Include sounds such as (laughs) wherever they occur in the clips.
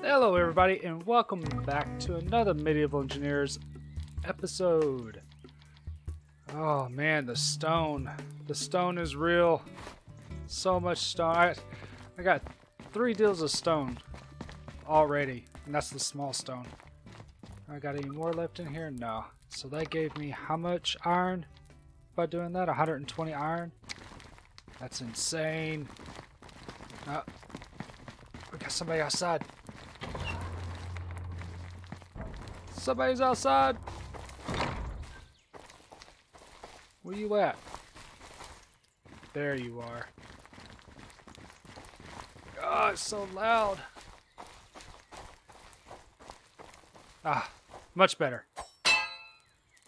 Hello, everybody, and welcome back to another Medieval Engineers episode. Oh man, the stone. The stone is real. So much stone. I, I got three deals of stone already, and that's the small stone. I got any more left in here? No. So that gave me how much iron by doing that? 120 iron? That's insane. Uh, we got somebody outside. Somebody's outside. Where you at? There you are. God, it's so loud. Ah, much better.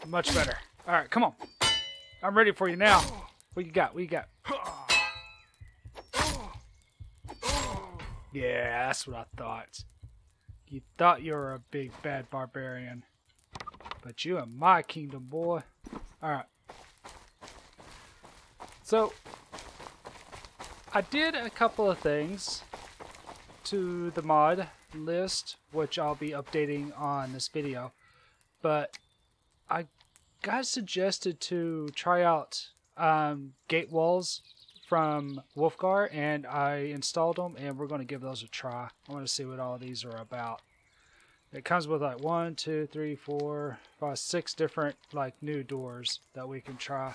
Much better. Alright, come on. I'm ready for you now. What you got? What you got? Yeah, that's what I thought. You thought you were a big bad barbarian. But you in my kingdom, boy. Alright. So, I did a couple of things to the mod list, which I'll be updating on this video. But I got suggested to try out um, gate walls from Wolfgar, and I installed them, and we're going to give those a try. I want to see what all these are about. It comes with like one, two, three, four, five, six different like new doors that we can try.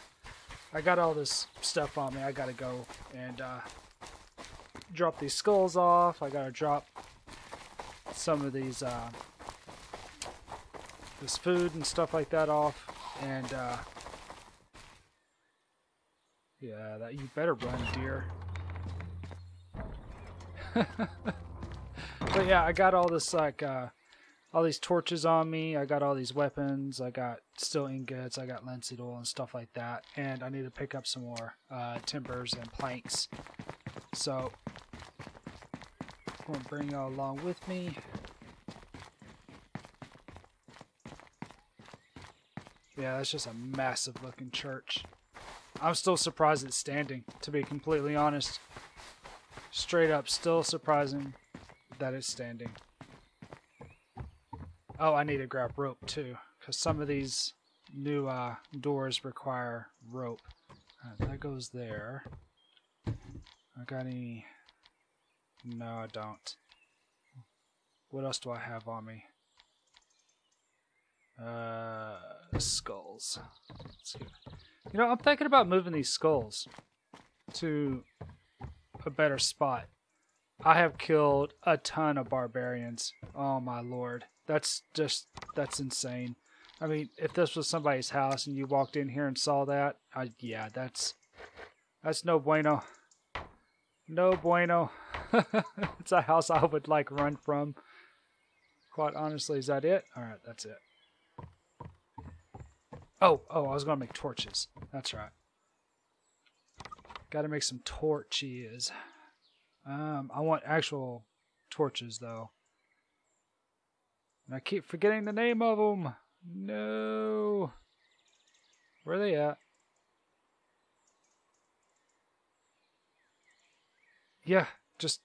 I got all this stuff on me. I got to go and uh, drop these skulls off. I got to drop some of these uh, this food and stuff like that off, and uh, yeah, that you better run, deer. (laughs) but yeah, I got all this like uh, all these torches on me. I got all these weapons. I got steel ingots. I got linseed oil and stuff like that. And I need to pick up some more uh, timbers and planks. So I'm gonna bring y'all along with me. Yeah, that's just a massive looking church. I'm still surprised it's standing, to be completely honest. Straight up, still surprising that it's standing. Oh, I need to grab rope too, because some of these new uh, doors require rope. Right, that goes there. I got any... No, I don't. What else do I have on me? Uh, skulls. You know, I'm thinking about moving these skulls to a better spot. I have killed a ton of barbarians. Oh my lord. That's just, that's insane. I mean, if this was somebody's house and you walked in here and saw that, I, yeah, that's, that's no bueno. No bueno. (laughs) it's a house I would like run from. Quite honestly, is that it? Alright, that's it. Oh, oh, I was going to make torches. That's right. Got to make some torches. Um, I want actual torches, though. And I keep forgetting the name of them. No. Where are they at? Yeah, just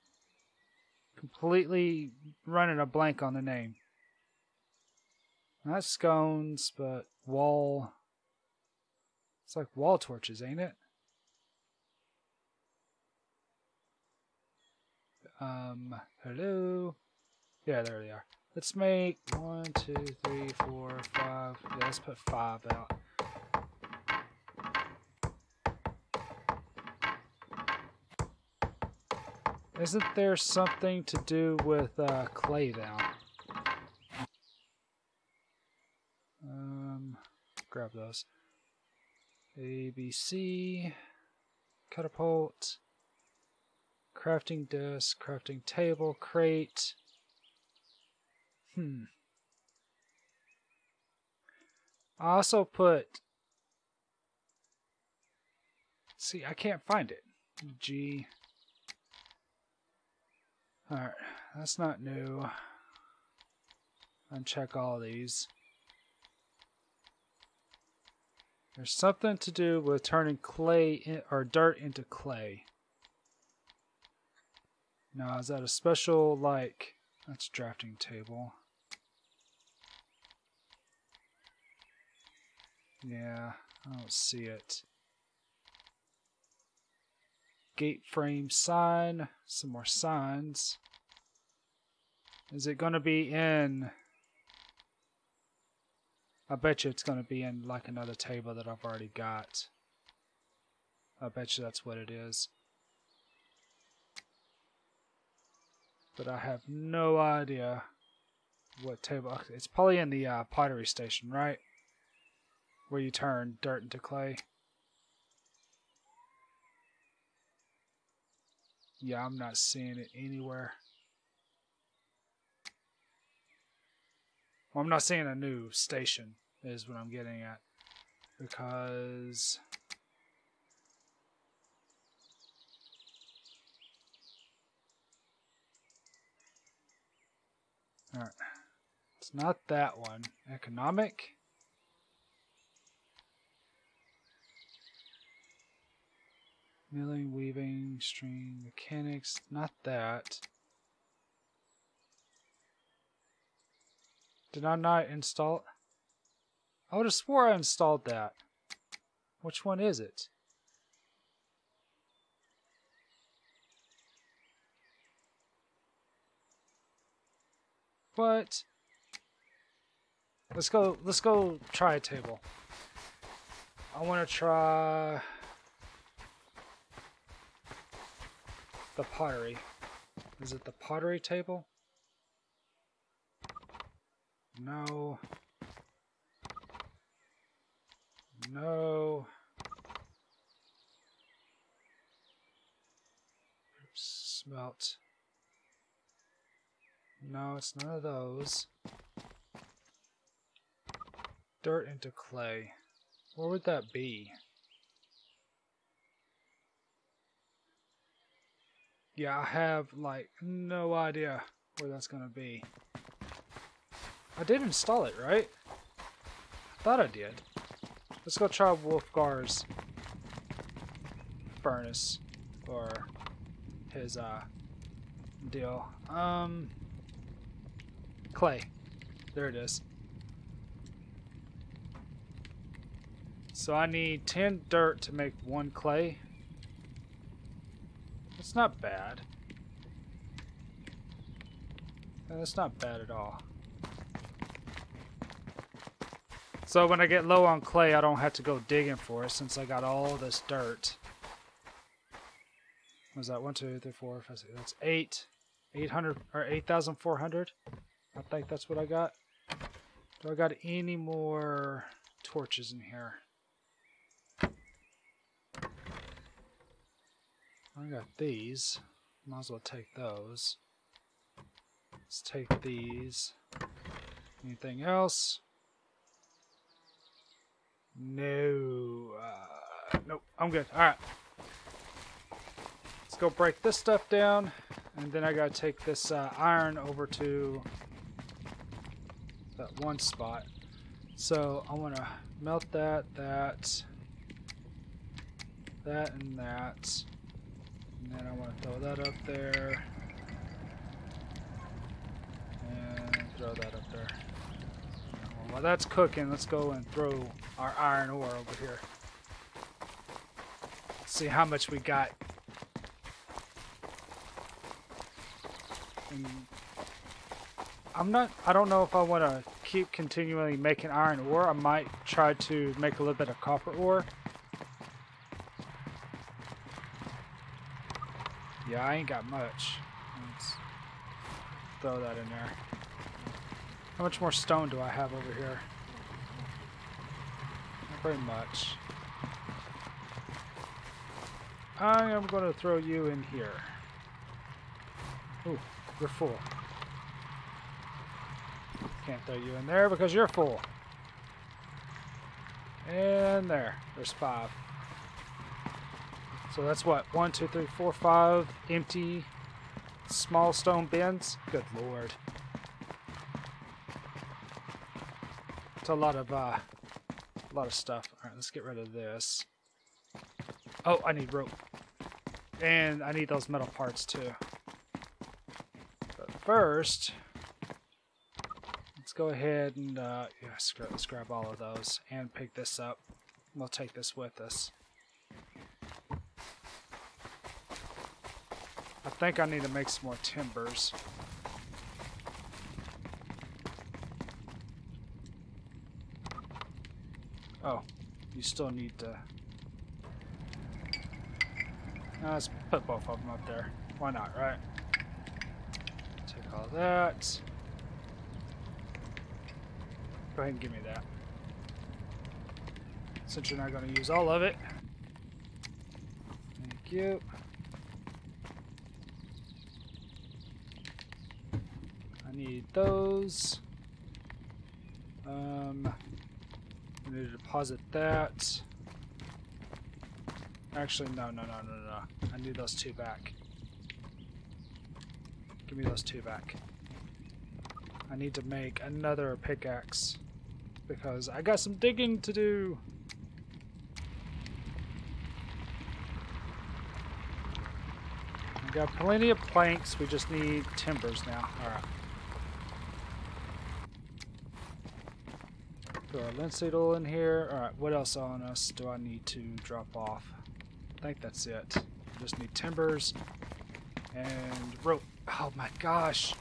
completely running a blank on the name. Not scones, but wall. It's like wall torches, ain't it? Um, hello? Yeah, there they are. Let's make one, two, three, four, five. Yeah, let's put five out. Isn't there something to do with uh, clay now? Grab those. A, B, C, catapult, crafting desk, crafting table, crate. Hmm. I also put. See, I can't find it. G. Alright, that's not new. Uncheck all these. There's something to do with turning clay in, or dirt into clay. Now, is that a special, like, That's drafting table. Yeah, I don't see it. Gate frame sign, some more signs. Is it going to be in... I bet you it's going to be in like another table that I've already got. I bet you that's what it is. But I have no idea what table. It's probably in the uh, pottery station, right? Where you turn dirt into clay. Yeah, I'm not seeing it anywhere. Well, I'm not seeing a new station, is what I'm getting at. Because... Alright. It's not that one. Economic? Milling, weaving, string, mechanics. Not that. Did I not install I would have swore I installed that. Which one is it? What? Let's go, let's go try a table. I want to try the pottery. Is it the pottery table? No. No. Smelt. No, it's none of those. Dirt into clay. Where would that be? Yeah, I have, like, no idea where that's going to be. I did install it, right? I thought I did. Let's go try Wolfgar's furnace. Or his, uh, deal. Um, clay. There it is. So I need 10 dirt to make one clay. That's not bad. That's not bad at all. So when I get low on clay, I don't have to go digging for it since I got all this dirt. Was that one, two, three, four, five, six? That's eight, eight hundred or eight thousand four hundred. I think that's what I got. Do I got any more torches in here? I got these. Might as well take those. Let's take these. Anything else? No. Uh, nope, I'm good. Alright. Let's go break this stuff down. And then I gotta take this uh, iron over to that one spot. So I want to melt that, that, that, and that. And then I want to throw that up there. And throw that up there. While that's cooking, let's go and throw our iron ore over here. See how much we got. And I'm not, I don't know if I want to keep continually making iron ore. I might try to make a little bit of copper ore. Yeah, I ain't got much. Let's throw that in there. How much more stone do I have over here? Very much. I am going to throw you in here. Ooh, you're full. Can't throw you in there because you're full. And there. There's five. So that's what? One, two, three, four, five empty small stone bins? Good lord. It's a lot of uh, a lot of stuff. All right, let's get rid of this. Oh, I need rope, and I need those metal parts too. But first, let's go ahead and uh, yeah, let's grab all of those and pick this up. We'll take this with us. I think I need to make some more timbers. Oh, you still need to... let's put both of them up there. Why not, right? Take all that. Go ahead and give me that. Since you're not going to use all of it. Thank you. I need those. Um, I need to deposit that. Actually, no, no, no, no, no. I need those two back. Give me those two back. I need to make another pickaxe because I got some digging to do. We got plenty of planks, we just need timbers now. Alright. Put our linseed oil in here. Alright, what else on us do I need to drop off? I think that's it. Just need timbers and rope. Oh my gosh.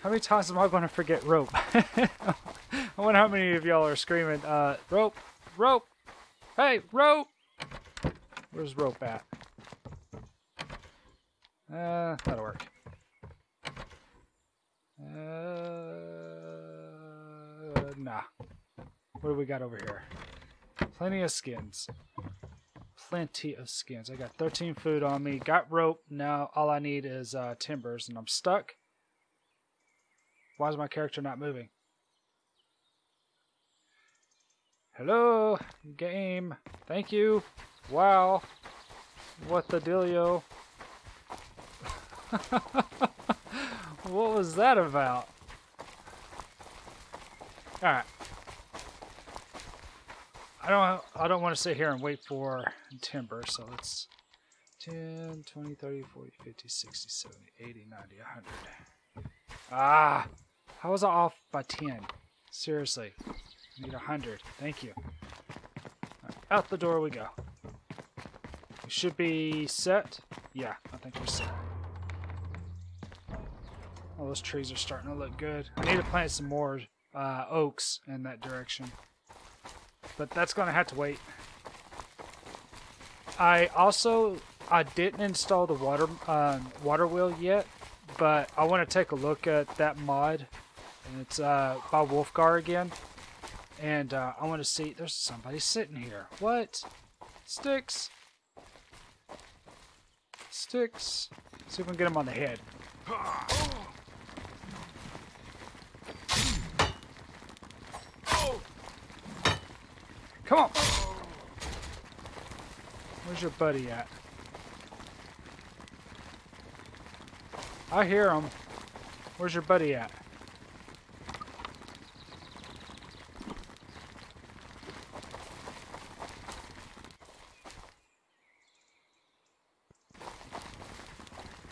How many times am I going to forget rope? (laughs) I wonder how many of y'all are screaming, uh, rope, rope, hey, rope! Where's rope at? Uh, that'll work. Uh, nah. What do we got over here? Plenty of skins plenty of skins. I got 13 food on me. Got rope. Now all I need is uh, timbers, and I'm stuck. Why is my character not moving? Hello, game. Thank you. Wow. What the dealio? (laughs) what was that about? Alright. I don't I don't want to sit here and wait for timber, so let's 10, 20, 30, 40, 50, 60, 70, 80, 90, 100. Ah! How was I off by 10? Seriously. I need 100. Thank you. Right, out the door we go. We should be set. Yeah, I think we're set. All those trees are starting to look good. I need to plant some more uh, oaks in that direction but that's going to have to wait. I also I didn't install the water um, water wheel yet, but I want to take a look at that mod. And it's uh, by Wolfgar again, and uh, I want to see. There's somebody sitting here. What? Sticks. Sticks. See if we can get him on the head. (gasps) (gasps) Come on! Where's your buddy at? I hear him. Where's your buddy at?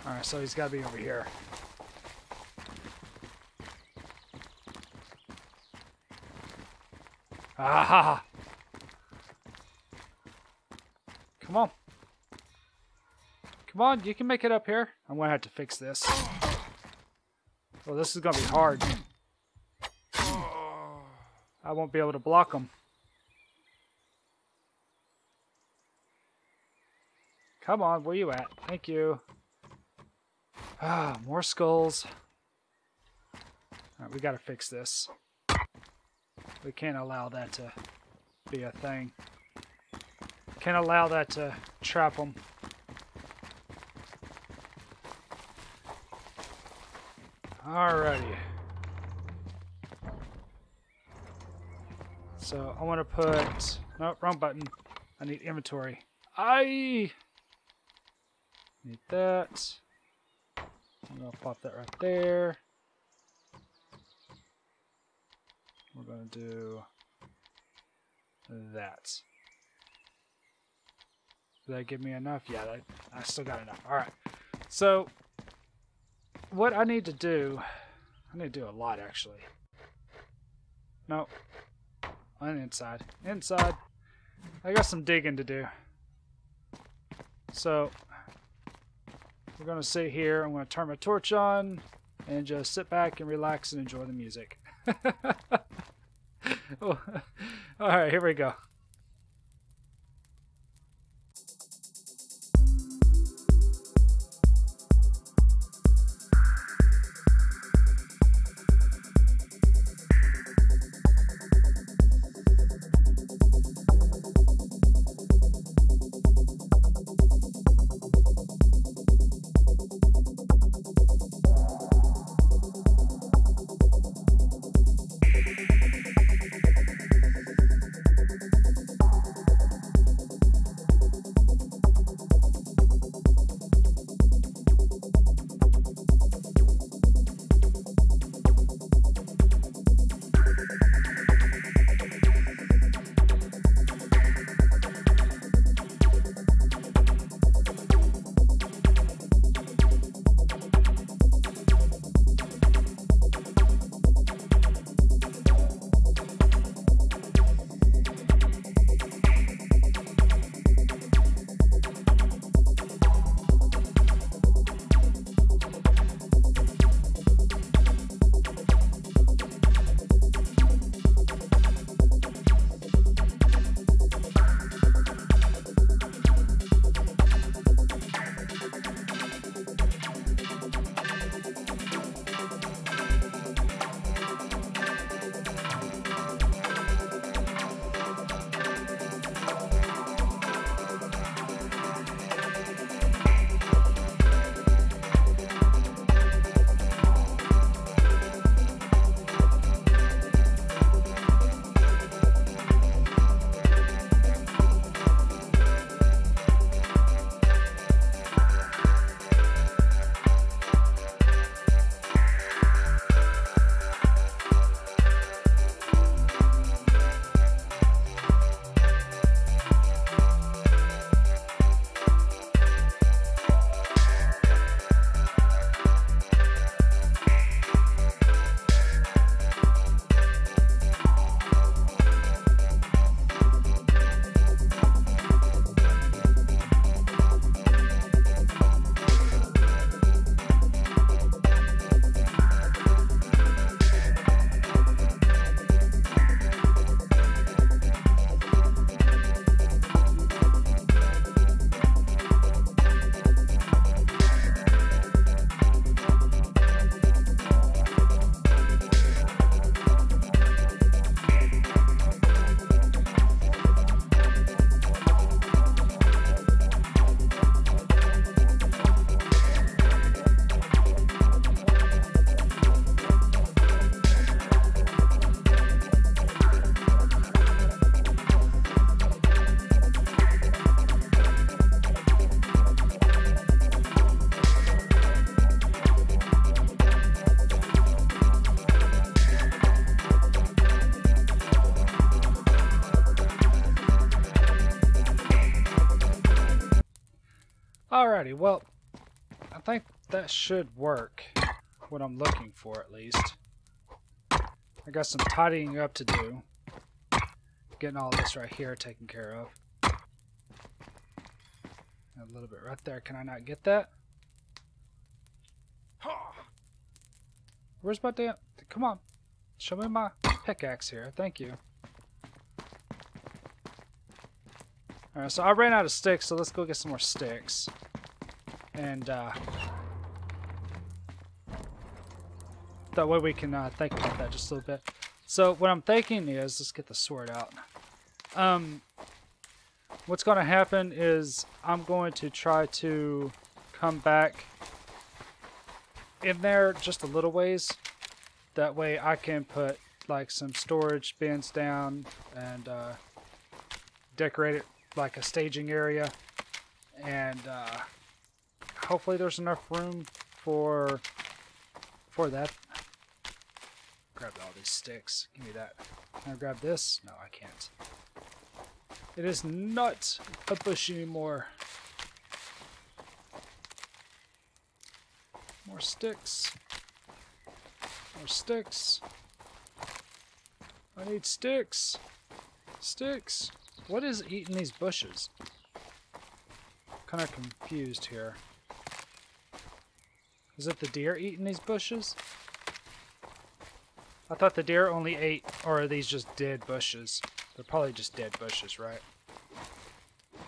Alright, so he's got to be over here. Ah! Come on. Come on, you can make it up here. I'm going to have to fix this. Well, this is going to be hard. I won't be able to block them. Come on, where you at? Thank you. Ah, more skulls. Alright, we gotta fix this. We can't allow that to be a thing. Can't allow that to trap them. Alrighty. So I want to put... No, wrong button. I need inventory. I need that. I'm going to pop that right there. We're going to do that. Did that give me enough? Yeah, that, I still got enough. All right. So what I need to do, I need to do a lot actually. No, I'm inside. Inside. I got some digging to do. So, we're to sit here. I'm to turn my torch on and just sit back and relax and enjoy the music. (laughs) All right, here we go. Alrighty, well, I think that should work. What I'm looking for, at least. I got some tidying up to do. Getting all this right here taken care of. A little bit right there. Can I not get that? Where's my damn... Come on. Show me my pickaxe here. Thank you. Alright, so I ran out of sticks, so let's go get some more sticks. And, uh... That way we can uh, think about that just a little bit. So, what I'm thinking is... Let's get the sword out. Um... What's going to happen is I'm going to try to come back in there just a little ways. That way I can put like some storage bins down and uh, decorate it like a staging area and uh, hopefully there's enough room for for that grab all these sticks give me that can I grab this no I can't it is not a bush anymore More sticks. More sticks. I need sticks. Sticks. What is eating these bushes? Kind of confused here. Is it the deer eating these bushes? I thought the deer only ate, or are these just dead bushes? They're probably just dead bushes, right?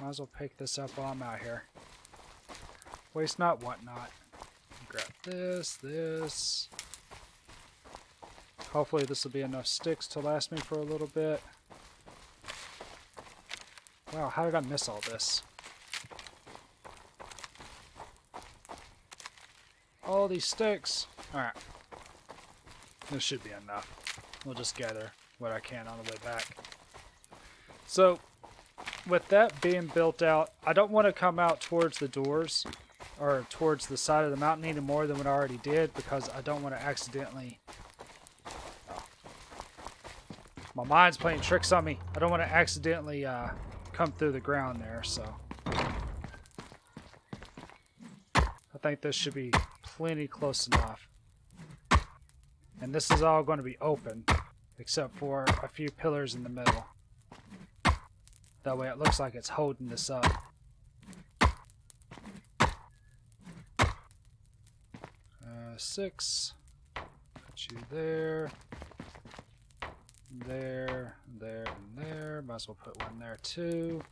Might as well pick this up while I'm out here. Waste not, what not. Grab this, this. Hopefully this will be enough sticks to last me for a little bit. Wow, how did I miss all this? All these sticks. Alright. This should be enough. We'll just gather what I can on the way back. So, with that being built out, I don't want to come out towards the doors or towards the side of the mountain any more than what I already did because I don't want to accidentally... Oh. My mind's playing tricks on me. I don't want to accidentally uh, come through the ground there, so... I think this should be plenty close enough. And this is all going to be open, except for a few pillars in the middle. That way it looks like it's holding this up. Uh, six. Put you there. There, there, and there. Might as well put one there too.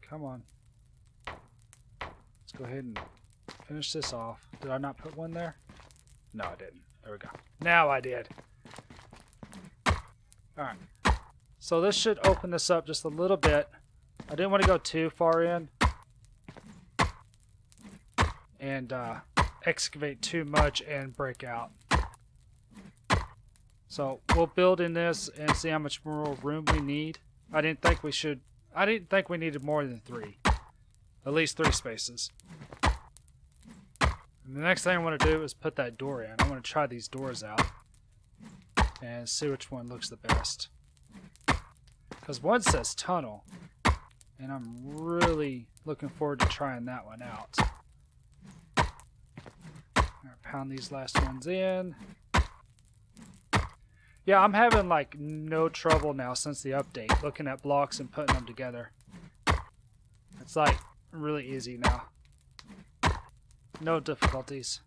Come on. Let's go ahead and finish this off. Did I not put one there? No, I didn't. There we go. Now I did. Alright. So this should open this up just a little bit. I didn't want to go too far in and uh, excavate too much and break out. So we'll build in this and see how much more room we need. I didn't think we should, I didn't think we needed more than three. At least three spaces. And the next thing I want to do is put that door in. I want to try these doors out and see which one looks the best. Because one says tunnel, and I'm really looking forward to trying that one out. pound these last ones in. Yeah, I'm having like no trouble now since the update, looking at blocks and putting them together. It's like really easy now. No difficulties.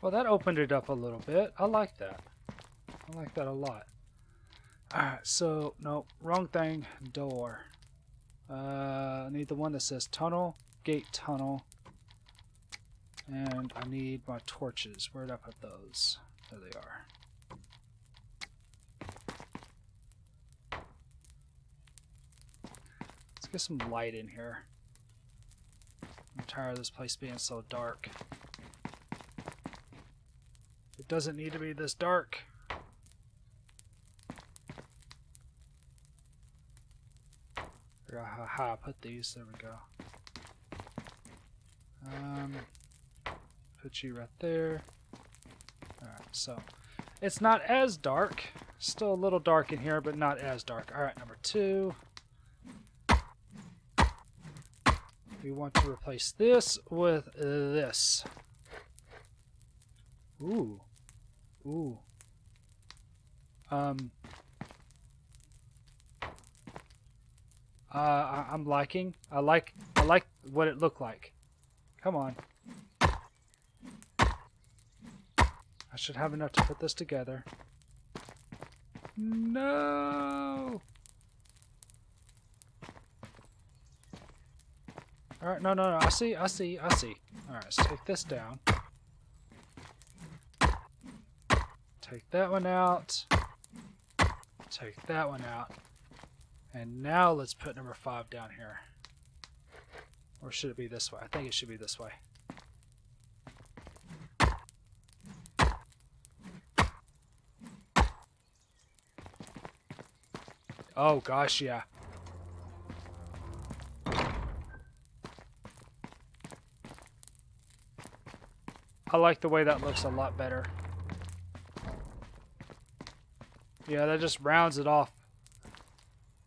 Well, that opened it up a little bit. I like that. I like that a lot. Alright, so, no, wrong thing. Door. Uh, I need the one that says tunnel, gate tunnel. And I need my torches. Where did I put those? There they are. Get some light in here. I'm tired of this place being so dark. It doesn't need to be this dark. how I put these. There we go. Um, put you right there. Alright, so it's not as dark. Still a little dark in here, but not as dark. Alright, number two. We want to replace this with this. Ooh. Ooh. Um, uh, I I'm liking. I like I like what it looked like. Come on. I should have enough to put this together. No! Alright, no, no, no. I see, I see, I see. Alright, let's take this down. Take that one out. Take that one out. And now let's put number five down here. Or should it be this way? I think it should be this way. Oh gosh, yeah. I like the way that looks a lot better. Yeah, that just rounds it off.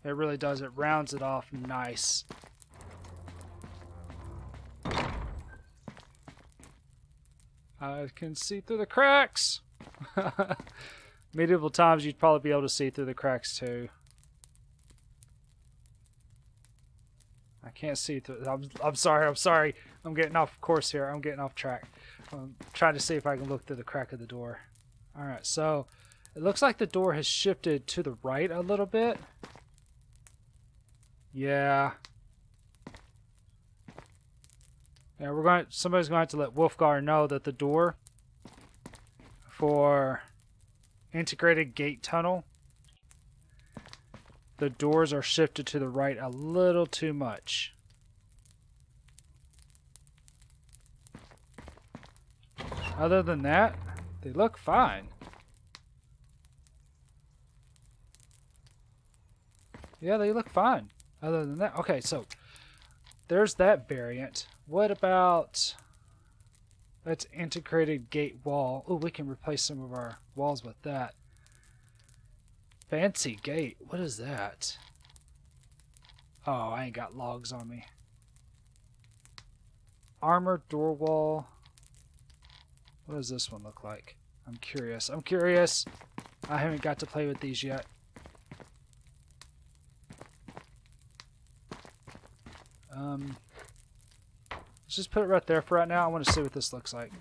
It really does. It rounds it off nice. I can see through the cracks. (laughs) Medieval times, you'd probably be able to see through the cracks too. I can't see through. I'm, I'm sorry. I'm sorry. I'm getting off course here. I'm getting off track. I'm trying to see if I can look through the crack of the door. All right. So it looks like the door has shifted to the right a little bit. Yeah. Yeah, we're going. Somebody's going to let Wolfgar know that the door for integrated gate tunnel, the doors are shifted to the right a little too much. Other than that, they look fine. Yeah, they look fine. Other than that, okay, so there's that variant. What about that's integrated gate wall. Oh, we can replace some of our walls with that. Fancy gate. What is that? Oh, I ain't got logs on me. Armored door wall. What does this one look like? I'm curious. I'm curious. I haven't got to play with these yet. Um, let's just put it right there for right now. I want to see what this looks like.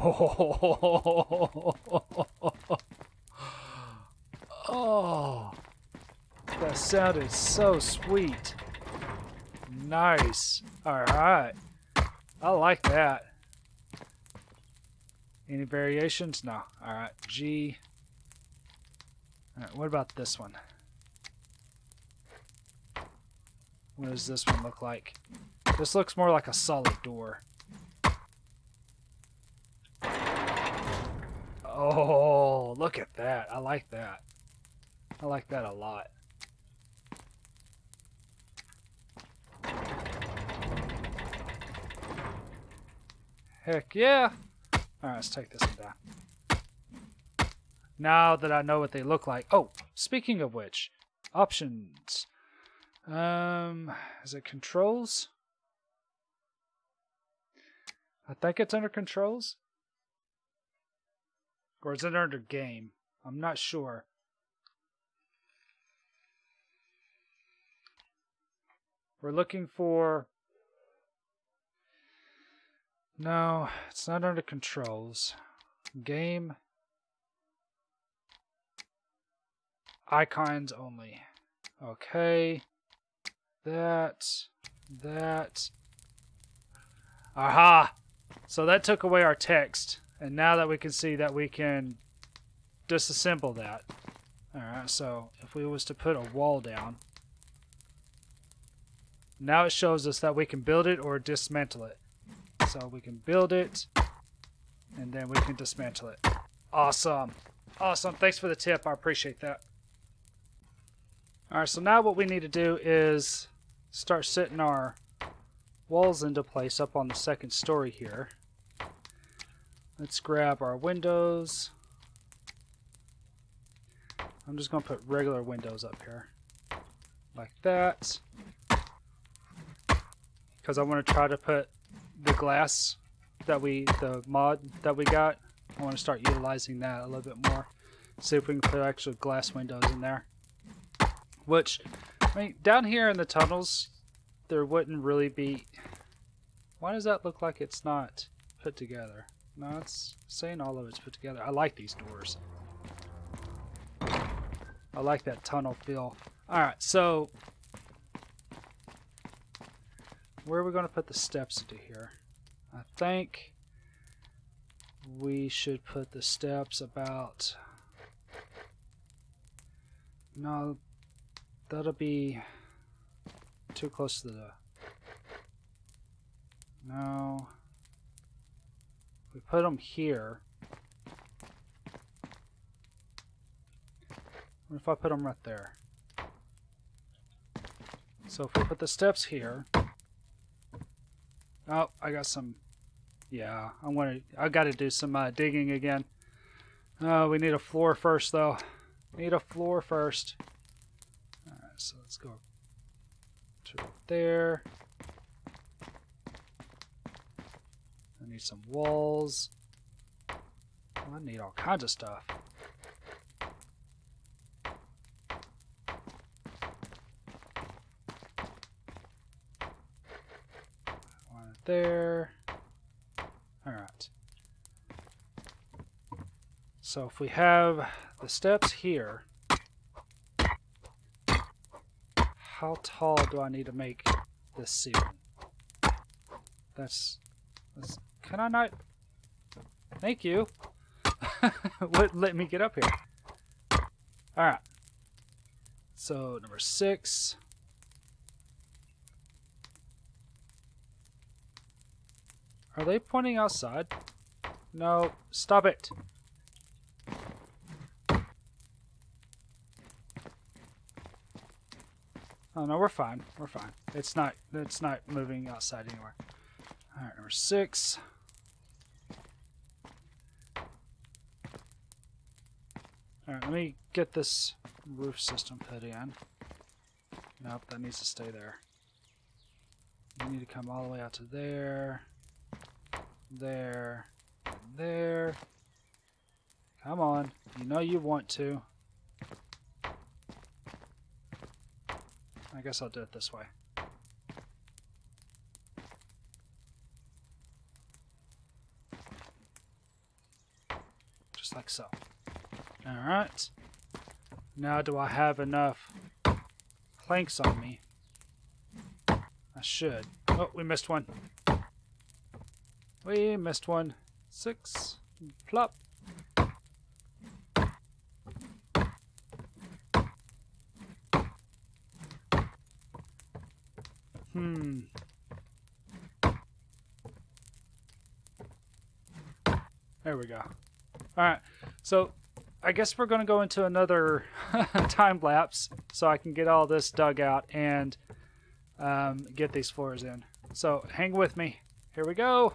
(laughs) Oh, that sounded so sweet. Nice. All right. I like that. Any variations? No. All right. G. All right. What about this one? What does this one look like? This looks more like a solid door. Oh, look at that. I like that. I like that a lot. Heck yeah. Alright, let's take this one down. Now that I know what they look like. Oh, speaking of which, options. Um, is it controls? I think it's under controls. Or is it under game? I'm not sure. We're looking for no, it's not under controls. Game. Icons only. Okay. That. That. Aha! So that took away our text. And now that we can see that we can disassemble that. Alright, so if we was to put a wall down. Now it shows us that we can build it or dismantle it. So we can build it, and then we can dismantle it. Awesome. Awesome. Thanks for the tip. I appreciate that. Alright, so now what we need to do is start setting our walls into place up on the second story here. Let's grab our windows. I'm just going to put regular windows up here. Like that. Because I want to try to put the glass that we, the mod that we got, I want to start utilizing that a little bit more. See if we can put actual glass windows in there. Which, I mean, down here in the tunnels, there wouldn't really be... Why does that look like it's not put together? No, it's saying all of it's put together. I like these doors. I like that tunnel feel. Alright, so where are we going to put the steps into here? I think we should put the steps about... No, that'll be too close to the... No. We put them here. What if I put them right there? So if we put the steps here, Oh, I got some. Yeah, I'm gonna. I got to do some uh, digging again. Oh, we need a floor first, though. Need a floor first. All right, so let's go to there. I need some walls. I need all kinds of stuff. There. Alright. So if we have the steps here, how tall do I need to make this ceiling? That's, that's can I not? Thank you. (laughs) let, let me get up here. Alright. So, number six. Are they pointing outside? No, stop it. Oh no, we're fine. We're fine. It's not it's not moving outside anywhere. Alright, number six. Alright, let me get this roof system put in. Nope, that needs to stay there. You need to come all the way out to there, there, there. Come on, you know you want to. I guess I'll do it this way. Just like so. Alright. Now do I have enough planks on me? I should. Oh, we missed one. We missed one. Six. Plop. Hmm. There we go. Alright, so I guess we're going to go into another (laughs) time lapse so I can get all this dug out and um, get these floors in. So hang with me. Here we go.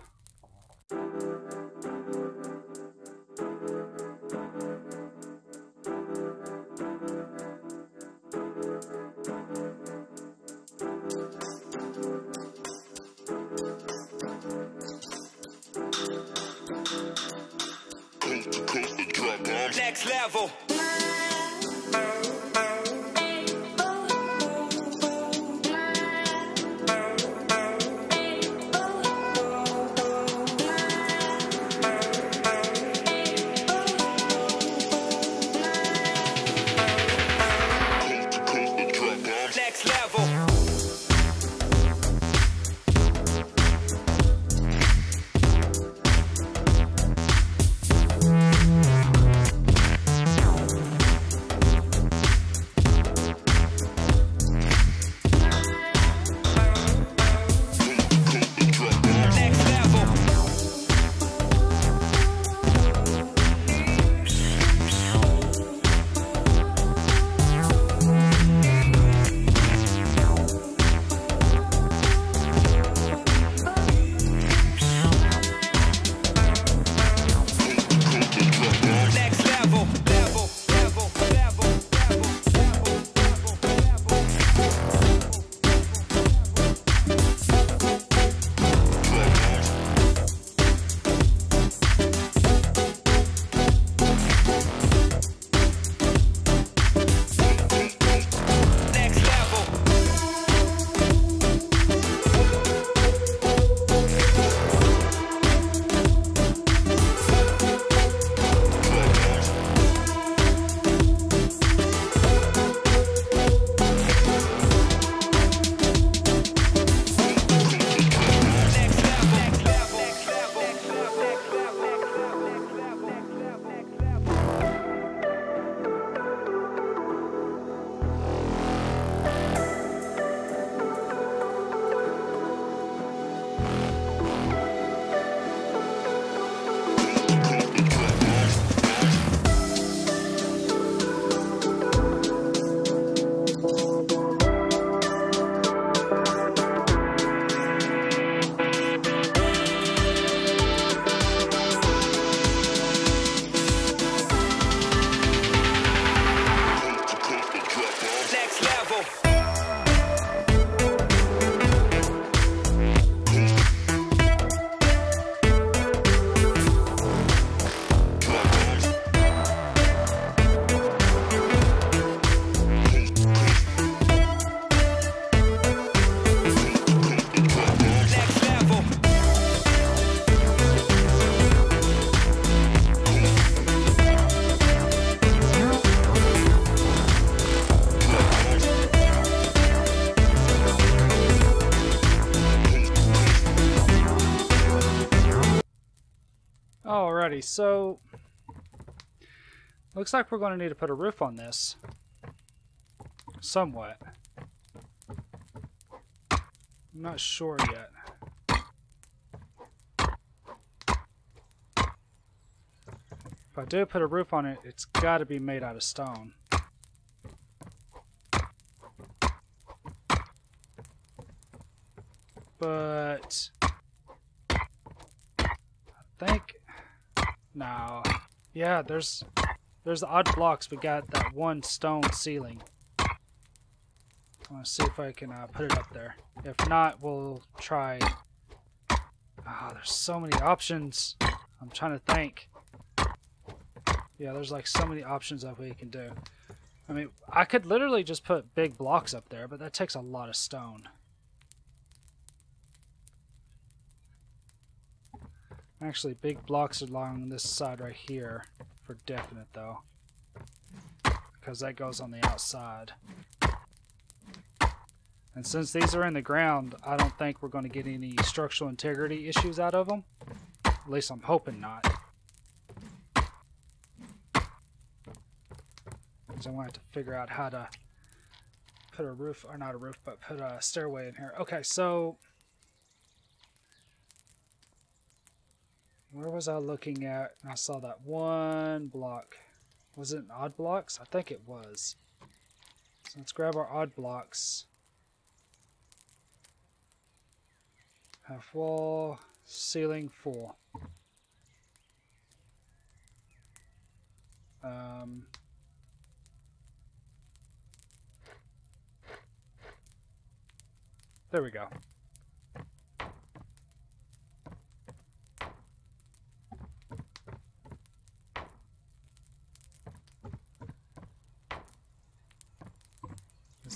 So looks like we're going to need to put a roof on this. Somewhat. I'm not sure yet. If I do put a roof on it, it's got to be made out of stone. But I think no. Yeah, there's there's the odd blocks. We got that one stone ceiling. I want to see if I can uh, put it up there. If not, we'll try. Ah, there's so many options. I'm trying to think. Yeah, there's like so many options that we can do. I mean, I could literally just put big blocks up there, but that takes a lot of stone. Actually, big blocks along this side right here for definite, though. Because that goes on the outside. And since these are in the ground, I don't think we're going to get any structural integrity issues out of them. At least I'm hoping not. Because I'm going to have to figure out how to put a roof, or not a roof, but put a stairway in here. Okay, so... Where was I looking at? I saw that one block. Was it odd blocks? I think it was. So let's grab our odd blocks. Half wall, ceiling full. Um, There we go.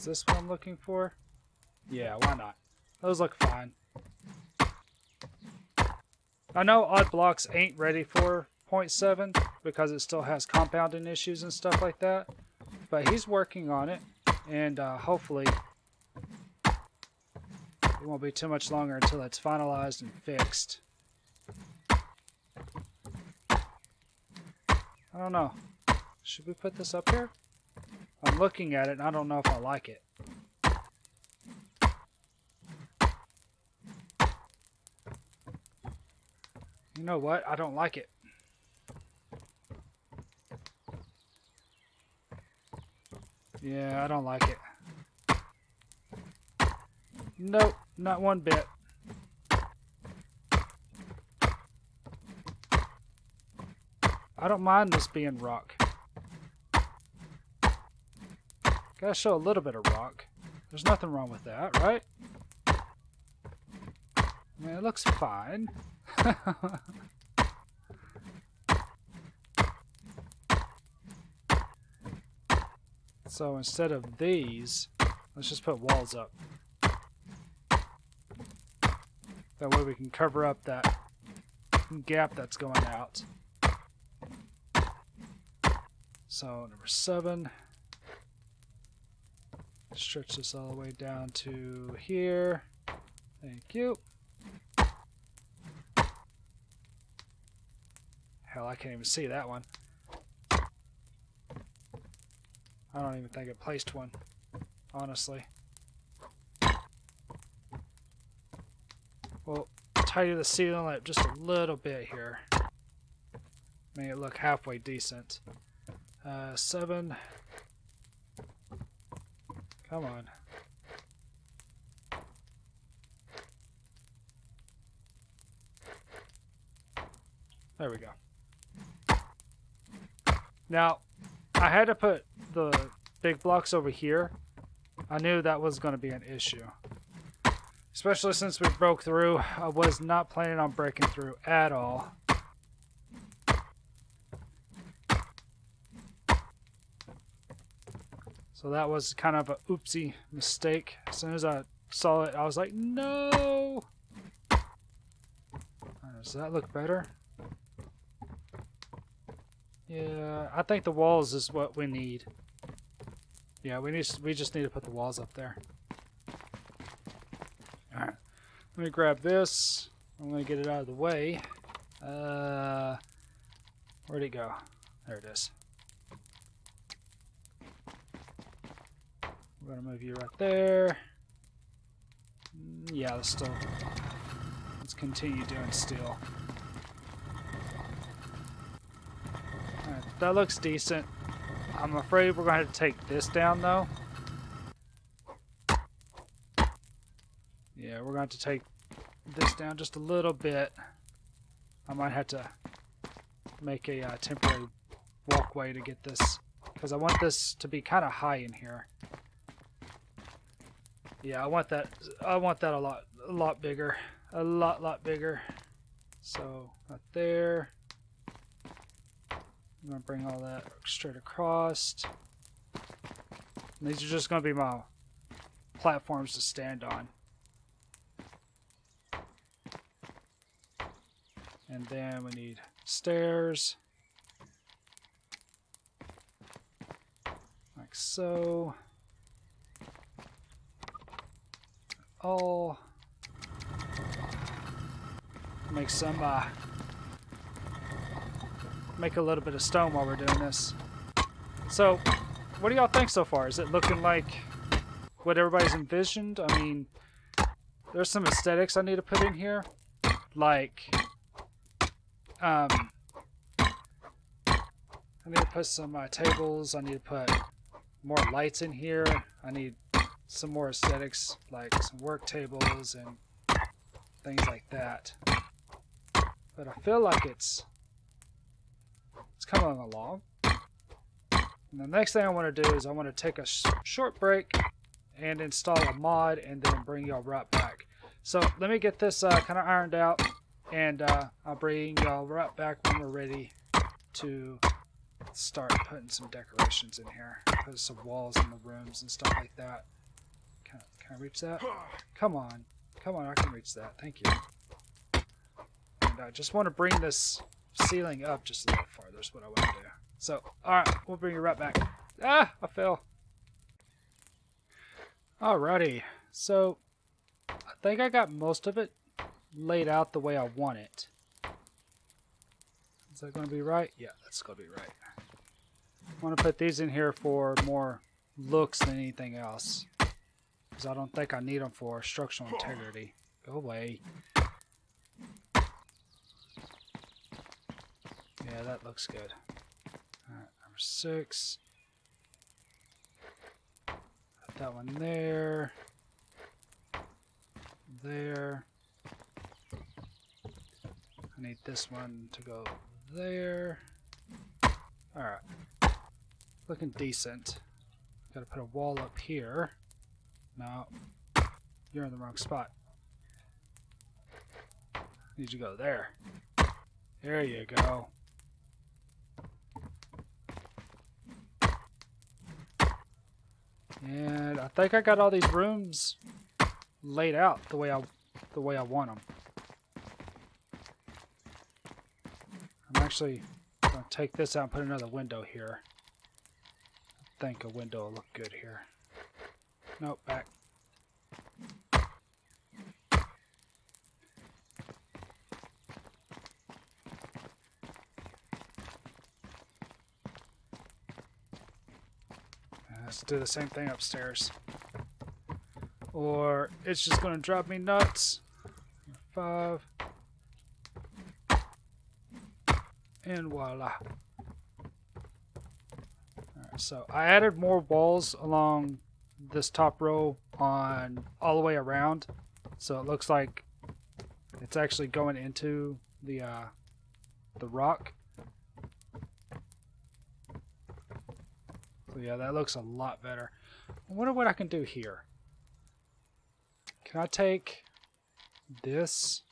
This what I'm looking for? Yeah, why not? Those look fine. I know Odd Blocks ain't ready for 0.7 because it still has compounding issues and stuff like that. But he's working on it, and uh, hopefully it won't be too much longer until it's finalized and fixed. I don't know. Should we put this up here? Looking at it and I don't know if I like it. You know what? I don't like it. Yeah, I don't like it. Nope. Not one bit. I don't mind this being rock. Gotta show a little bit of rock. There's nothing wrong with that, right? I mean, it looks fine. (laughs) so instead of these, let's just put walls up. That way we can cover up that gap that's going out. So number seven. Stretch this all the way down to here. Thank you. Hell, I can't even see that one. I don't even think it placed one, honestly. We'll tidy the ceiling up just a little bit here. Make it look halfway decent. Uh, seven. Come on. There we go. Now, I had to put the big blocks over here. I knew that was going to be an issue. Especially since we broke through. I was not planning on breaking through at all. So that was kind of a oopsie mistake. As soon as I saw it, I was like, no! Does that look better? Yeah, I think the walls is what we need. Yeah, we need we just need to put the walls up there. Alright. Let me grab this. I'm to get it out of the way. Uh, Where'd it go? There it is. We're gonna move you right there. Mm, Yeah, let's still let's continue doing steel. Alright, that looks decent. I'm afraid we're gonna have to take this down though. Yeah, we're to have to take this down just a little bit. I might have to make a uh, temporary walkway to get this because I want this to be kind of high in here. Yeah, I want that. I want that a lot, a lot bigger, a lot, lot bigger. So right there. I'm gonna bring all that straight across. And these are just gonna be my platforms to stand on. And then we need stairs. Like so. All. Make some, uh, make a little bit of stone while we're doing this. So, what do y'all think so far? Is it looking like what everybody's envisioned? I mean, there's some aesthetics I need to put in here. Like, um, I need to put some uh, tables. I need to put more lights in here. I need some more aesthetics, like some work tables and things like that. But I feel like it's it's coming along. And the next thing I want to do is I want to take a sh short break and install a mod and then bring y'all right back. So let me get this uh, kind of ironed out and uh, I'll bring y'all right back when we're ready to start putting some decorations in here. Put some walls in the rooms and stuff like that. Can, I reach that? Come on. Come on, I can reach that. Thank you. And I just want to bring this ceiling up just a little farther is what I want to do. So, alright, we'll bring you right back. Ah, I fell. Alrighty, so I think I got most of it laid out the way I want it. Is that going to be right? Yeah, that's going to be right. I want to put these in here for more looks than anything else. Because I don't think I need them for structural integrity. Go away. Yeah, that looks good. Alright, number six. Put that one there. There. I need this one to go there. Alright. Looking decent. Gotta put a wall up here. No. You're in the wrong spot. Need to go there. There you go. And I think I got all these rooms laid out the way I the way I want them. I'm actually to take this out and put another window here. I think a window will look good here. Nope, back. Uh, let's do the same thing upstairs. Or it's just going to drive me nuts. Five. And voila. So I added more walls along this top row on all the way around. So it looks like it's actually going into the uh, the rock. So yeah, that looks a lot better. I wonder what I can do here. Can I take this?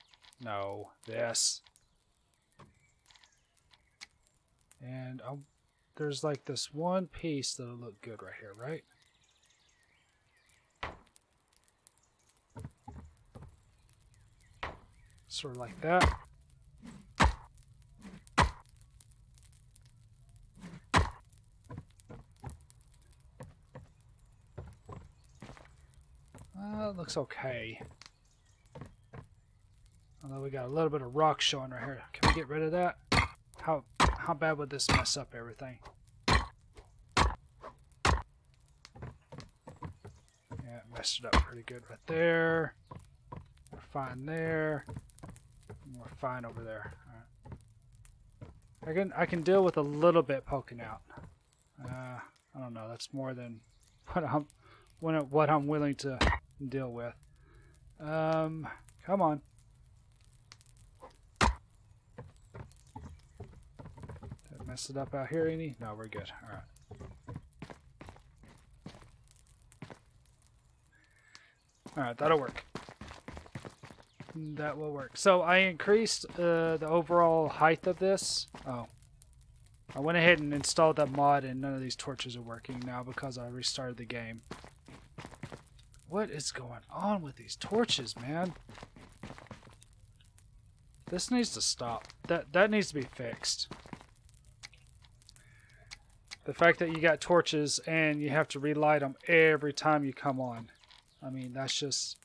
No, this. And I'll, there's like this one piece that'll look good right here, right? Sort of like that. Looks okay. Although we got a little bit of rock showing right here. Can we get rid of that? How how how bad would this mess up everything? Yeah, it messed it up pretty good right there. We're fine there. We're fine over there. I can I can deal with a little bit poking out. Uh, I don't know. That's more than (laughs) what I'm what I'm willing to deal with. Um, come on. Did mess it up out here any? No, we're good. All right. All right, that'll work. That will work. So I increased uh, the overall height of this. Oh. I went ahead and installed that mod and none of these torches are working now because I restarted the game. What is going on with these torches, man? This needs to stop. That that needs to be fixed. The fact that you got torches and you have to relight them every time you come on. I mean, that's just...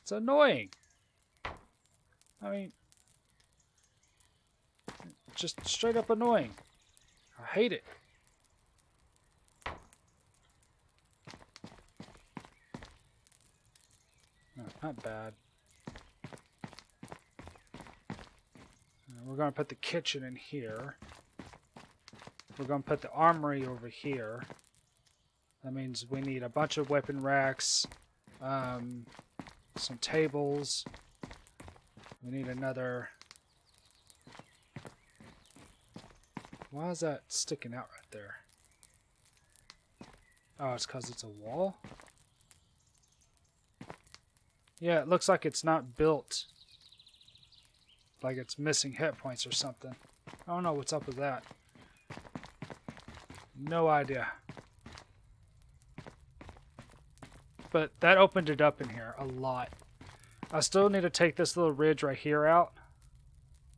It's annoying. I mean... Just straight up annoying. I hate it. No, not bad. Uh, we're going to put the kitchen in here. We're going to put the armory over here. That means we need a bunch of weapon racks, um, some tables. We need another... Why is that sticking out right there? Oh, it's because it's a wall? Yeah, it looks like it's not built. Like it's missing hit points or something. I don't know what's up with that. No idea. But that opened it up in here a lot. I still need to take this little ridge right here out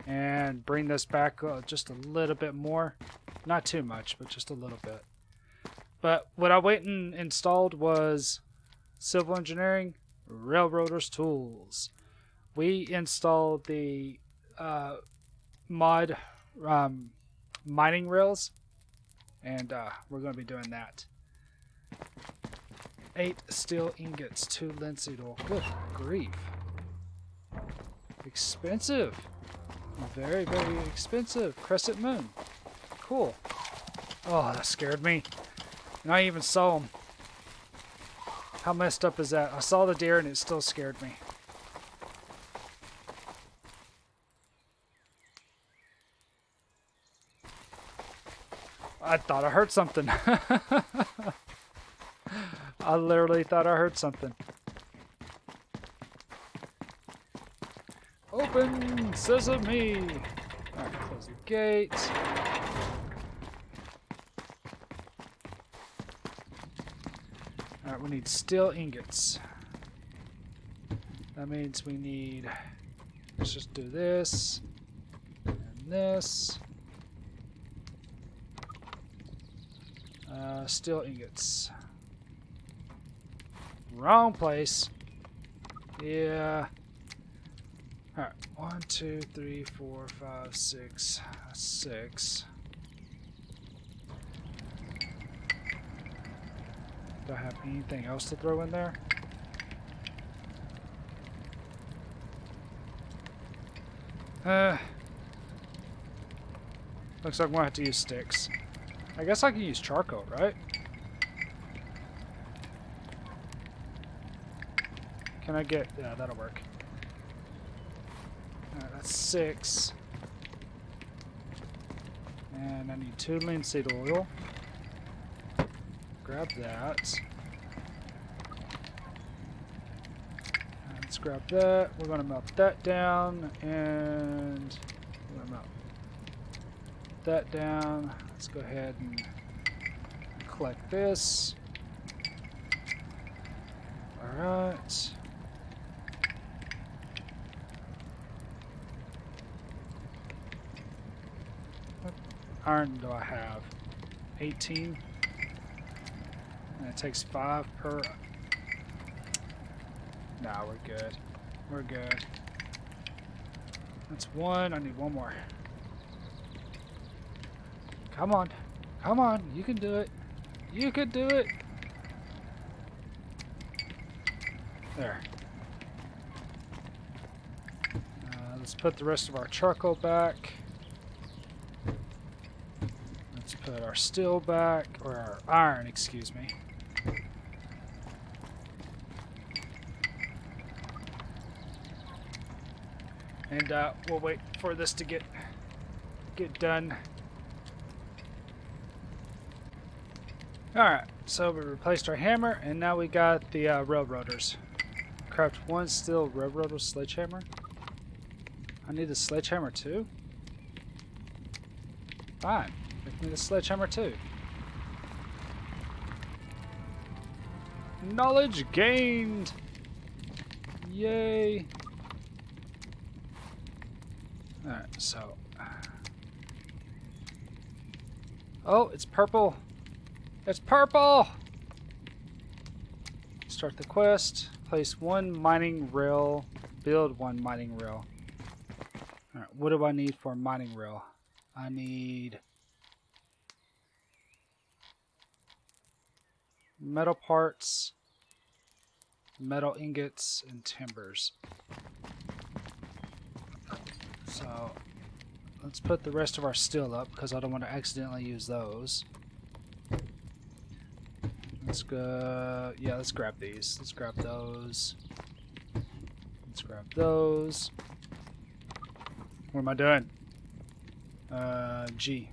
and bring this back uh, just a little bit more. Not too much, but just a little bit. But what I went and installed was civil engineering, railroaders tools. We installed the uh, mod um, mining rails, and uh, we're going to be doing that. Eight steel ingots, two linseed oil. Good grief. Expensive. Very, very expensive. Crescent moon. Cool. Oh, that scared me. And I even saw him. How messed up is that? I saw the deer and it still scared me. I thought I heard something. (laughs) I literally thought I heard something. Open sesame! Alright, close the gate. Alright, we need steel ingots. That means we need... Let's just do this. And this. Uh, steel ingots. Wrong place. Yeah. Alright, one, two, three, four, five, six, six. Do I have anything else to throw in there? Uh, looks like I'm to have to use sticks. I guess I can use charcoal, right? Can I get... Yeah, that'll work. Alright, that's six. And I need two linseed oil. Grab that. Let's grab that. We're going to melt that down. And we're going to melt that down. Let's go ahead and collect this. Alright. Iron do I have? 18? And it takes 5 per... Nah, we're good. We're good. That's one. I need one more. Come on. Come on. You can do it. You can do it. There. Uh, let's put the rest of our charcoal back. Let's put our steel back, or our iron, excuse me. And uh, we'll wait for this to get get done. Alright, so we replaced our hammer, and now we got the uh, railroaders. Craft one steel railroader sledgehammer. I need a sledgehammer too? Fine, make me the sledgehammer too. Knowledge gained! Yay! Alright, so... Oh, it's purple! It's purple! Start the quest. Place one mining rail. Build one mining rail. Alright, what do I need for a mining rail? I need... Metal parts, metal ingots, and timbers. So let's put the rest of our steel up because I don't want to accidentally use those. Let's go. Yeah, let's grab these. Let's grab those. Let's grab those. What am I doing? Uh, G.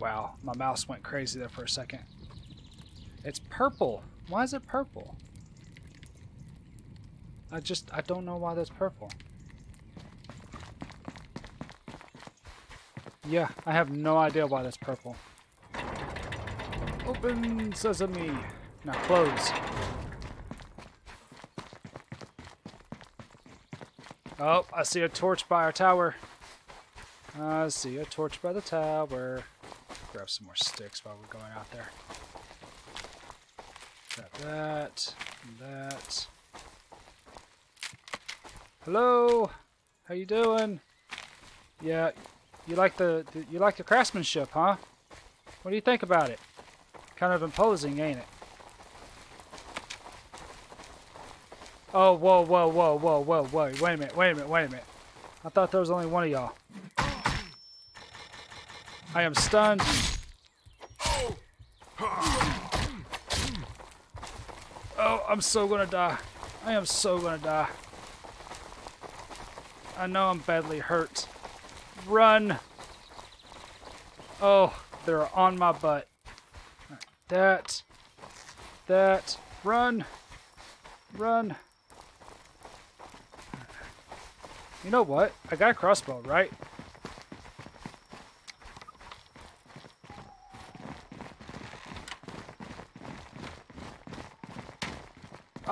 Wow, my mouse went crazy there for a second. It's purple. Why is it purple? I just, I don't know why that's purple. Yeah, I have no idea why that's purple. Open sesame. Now close. Oh, I see a torch by our tower. I see a torch by the tower. Grab some more sticks while we're going out there. Grab that, that. Hello, how you doing? Yeah, you like the, the you like the craftsmanship, huh? What do you think about it? Kind of imposing, ain't it? Oh, whoa, whoa, whoa, whoa, whoa, whoa! Wait a minute, wait a minute, wait a minute. I thought there was only one of y'all. I am stunned. Oh, I'm so gonna die. I am so gonna die. I know I'm badly hurt. Run! Oh, they're on my butt. That. That. Run! Run! You know what? I got a crossbow, right?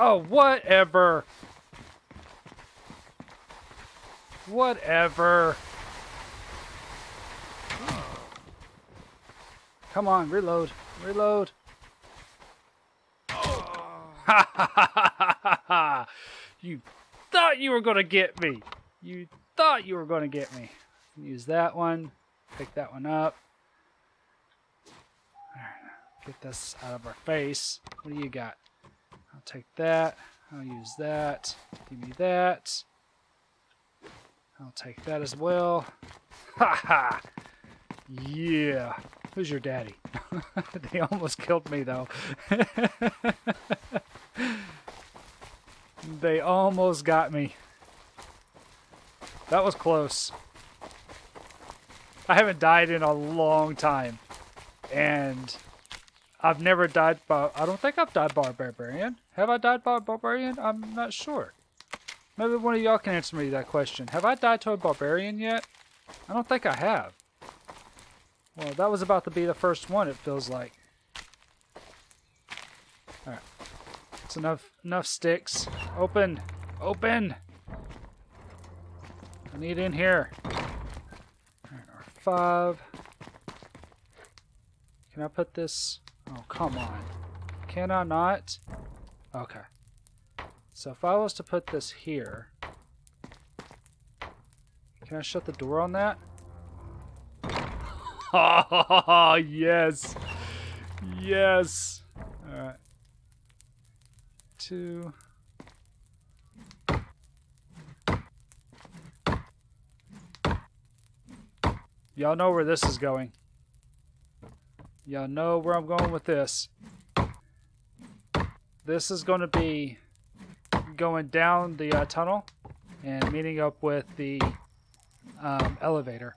Oh, whatever. Whatever. Come on, reload. Reload. (laughs) You thought you were gonna get me. You thought you were gonna get me. Use that one. Pick that one up. Get this out of our face. What do you got? Take that. I'll use that. Give me that. I'll take that as well. (laughs) Ha ha! Yeah. Who's your daddy? (laughs) they almost killed me though. (laughs) they almost got me. That was close. I haven't died in a long time. And I've never died by... I don't think I've died by a barbarian. Have I died by a barbarian? I'm not sure. Maybe one of y'all can answer me that question. Have I died to a barbarian yet? I don't think I have. Well, that was about to be the first one, it feels like. Alright. It's enough enough sticks. Open! Open! I need in here. R5. Can I put this... Oh, come on. Can I not? Okay. So if I was to put this here... Can I shut the door on that? Oh, (laughs) yes. Yes. All right. Two. Y'all know where this is going. Y'all know where I'm going with this. This is going to be going down the uh, tunnel and meeting up with the um, elevator.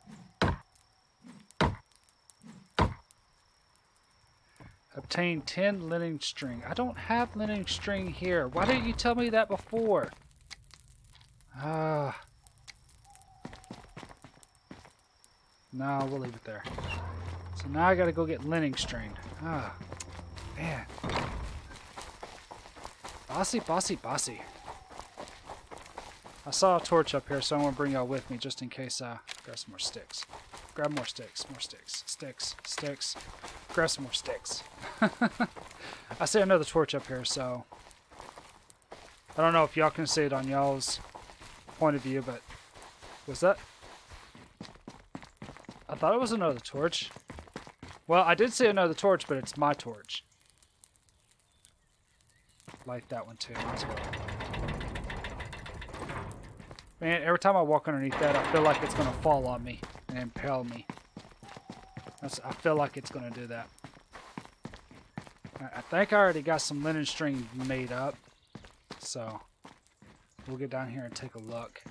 Obtain 10 linen string. I don't have linen string here. Why didn't you tell me that before? Ah. No, we'll leave it there. So now I gotta go get linen string. Ah. Man. Bossy, bossy, bossy. I saw a torch up here, so I'm gonna bring y'all with me just in case I grab some more sticks. Grab more sticks, more sticks, sticks, sticks. Grab some more sticks. (laughs) I see another torch up here, so I don't know if y'all can see it on y'all's point of view, but was that? I thought it was another torch. Well, I did see another torch, but it's my torch. Light that one too. as well. Man, every time I walk underneath that, I feel like it's gonna fall on me and impale me. That's, I feel like it's gonna do that. I- I think I already got some linen string made up, so we'll get down here and take a look.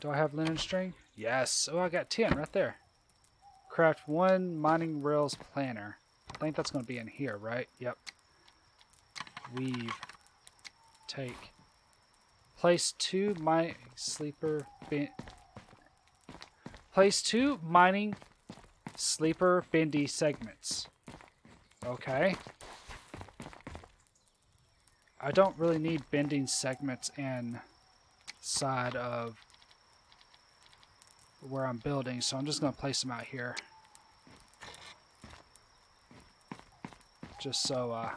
Do I have linen string? Yes. Oh, I got 10 right there. Craft one mining rails planner. I think that's going to be in here, right? Yep. Weave. Take. Place two mining sleeper. Place two mining sleeper bendy segments. Okay. I don't really need bending segments inside of where I'm building, so I'm just going to place them out here. Just so, uh...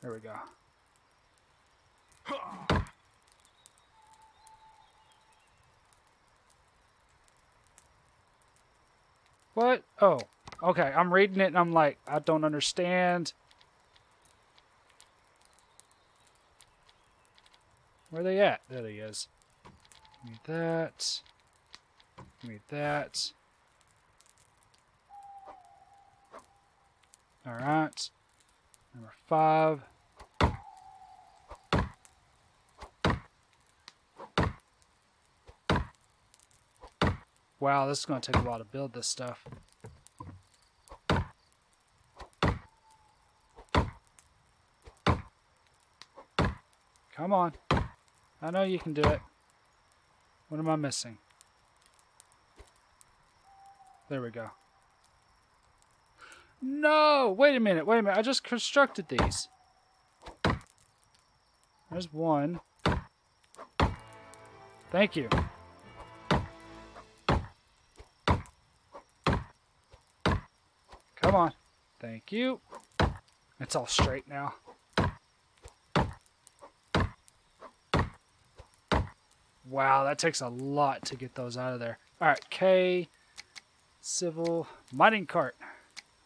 There we go. What? Oh, okay. I'm reading it and I'm like, I don't understand. Where are they at? There he is. Give me that. Give me that. Alright. Number five. Wow, this is going to take a while to build this stuff. Come on. I know you can do it. What am I missing? There we go. No! Wait a minute, wait a minute. I just constructed these. There's one. Thank you. Come on. Thank you. It's all straight now. Wow, that takes a lot to get those out of there. All right, K, civil, mining cart.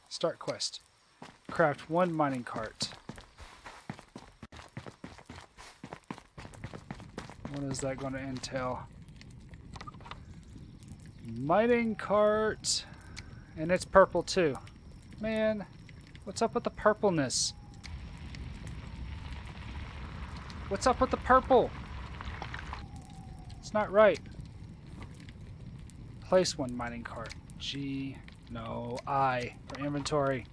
Start quest. Craft one mining cart. What is that going to entail? Mining cart. And it's purple too. Man, what's up with the purpleness? What's up with the purple? It's not right. Place one mining cart. G, no, I for inventory.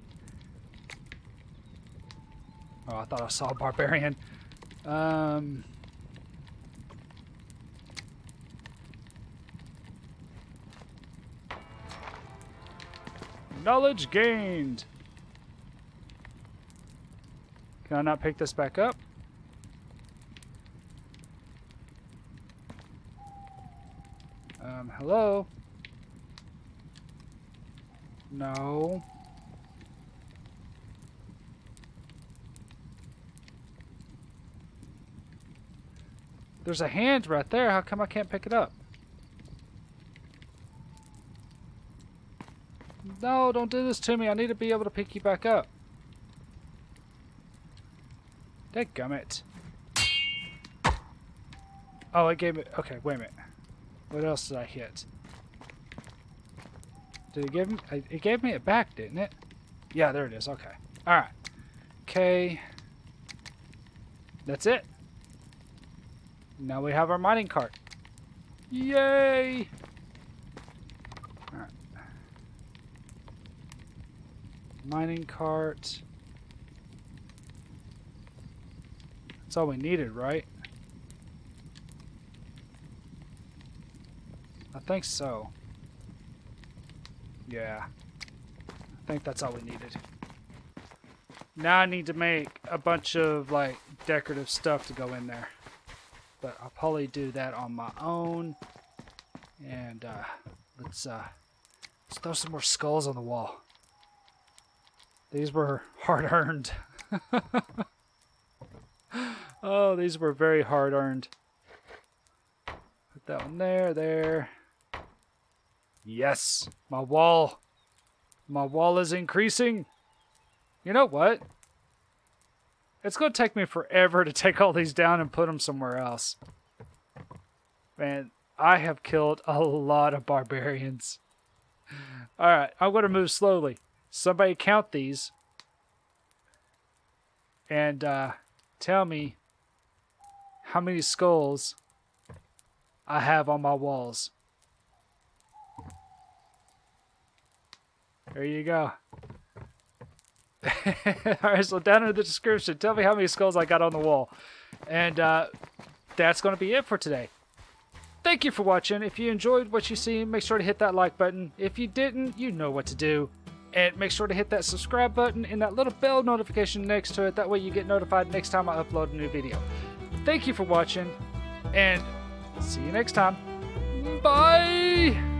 Oh, I thought I saw a barbarian. Um, knowledge gained. Can I not pick this back up? Um, hello? No. There's a hand right there. How come I can't pick it up? No, don't do this to me. I need to be able to pick you back up. Dadgummit. Oh, it gave me... Okay, wait a minute. What else did I hit? Did it give me... It gave me it back, didn't it? Yeah, there it is. Okay. Alright. Okay. That's it. Now we have our mining cart. Yay! Alright. Mining cart. That's all we needed, right? Think so. Yeah. I think that's all we needed. Now I need to make a bunch of like decorative stuff to go in there. But I'll probably do that on my own. And uh, let's, uh, let's throw some more skulls on the wall. These were hard earned. (laughs) oh, these were very hard earned. Put that one there, there. Yes, my wall. My wall is increasing. You know what? It's going to take me forever to take all these down and put them somewhere else. Man, I have killed a lot of barbarians. Alright, I'm going to move slowly. Somebody count these. And uh, tell me how many skulls I have on my walls. There you go. (laughs) Alright, so down in the description, tell me how many skulls I got on the wall. And uh, that's going to be it for today. Thank you for watching. If you enjoyed what you see, make sure to hit that like button. If you didn't, you know what to do. And make sure to hit that subscribe button and that little bell notification next to it. That way you get notified next time I upload a new video. Thank you for watching, and see you next time. Bye!